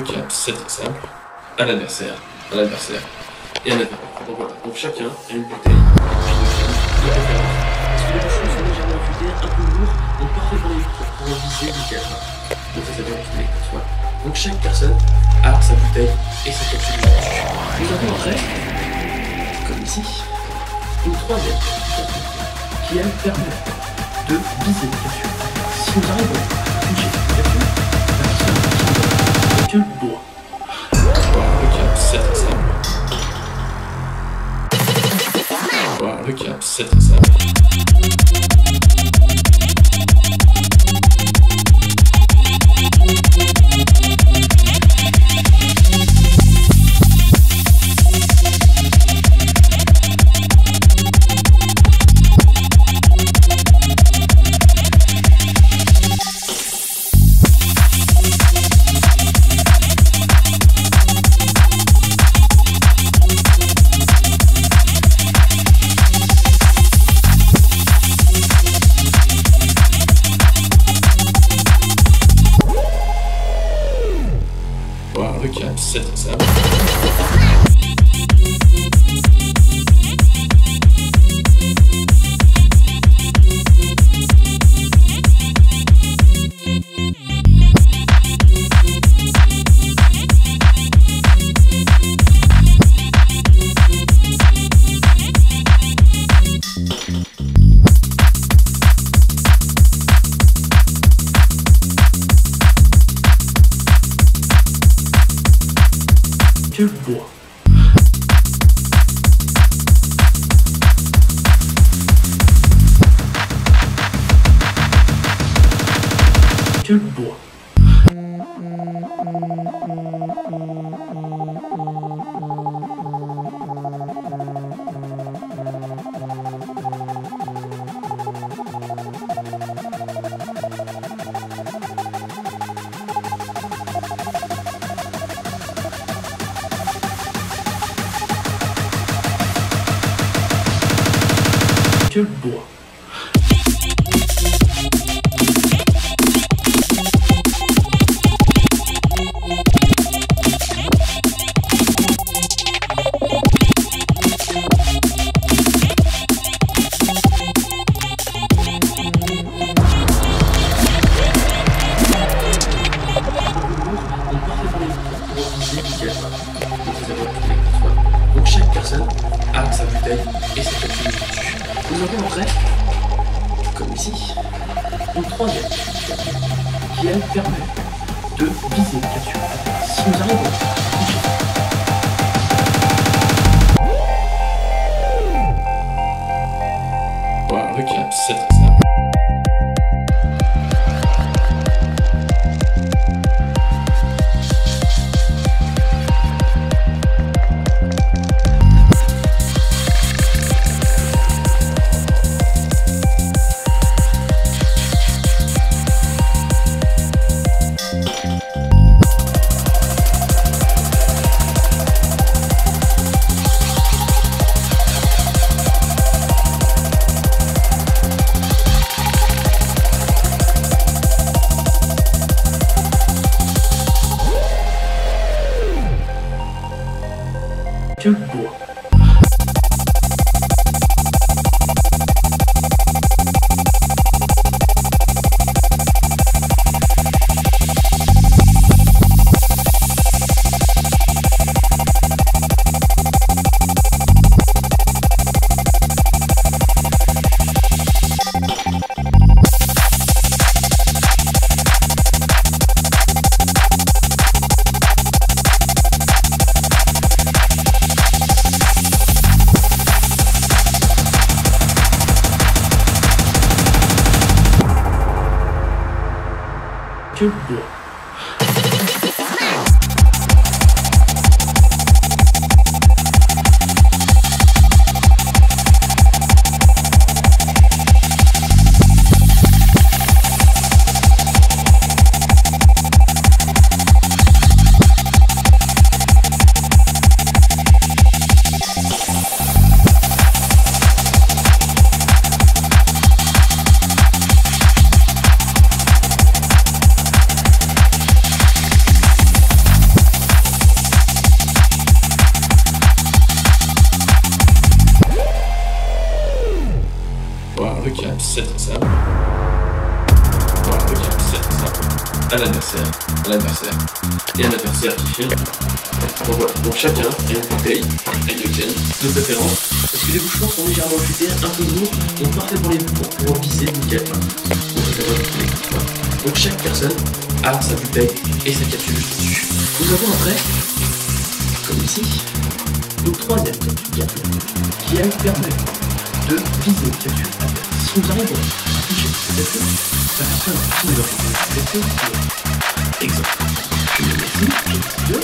recap, c'est très simple. Un adversaire, un adversaire et un adversaire. Donc voilà, donc chacun a une bouteille, de préférence. Parce que les bouchons sont légèrement affûtés, un peu lourds, donc parfait pour les pour pouvoir viser nickel. Donc ça pour les soit. Donc chaque personne a sa bouteille et sa capsule de. Nous avons après, comme ici, une troisième qui elle permet de viser les capsules. Si nous arrivons à toucher capsule doit. Voilà, recap, c'est très qui elle permet de viser les capsules. Si nous arrivons Tu bois. Tu bois. ça? Voilà, ok, ça. À l'adversaire, à l'adversaire, et à l'adversaire qui filme. Donc voilà, donc chacun a une bouteille avec de gel, de préférence, parce que les bouchons sont légèrement futés, un peu lourds, donc parfait pour les pour pouvoir nickel. Donc chaque personne a sa bouteille et sa capsule. Nous avons après, comme ici, une troisième capsule qui elle permet de viser une capsule à terre. Toucher cette capsule, la personne capsule, exemple, je me mets ici, je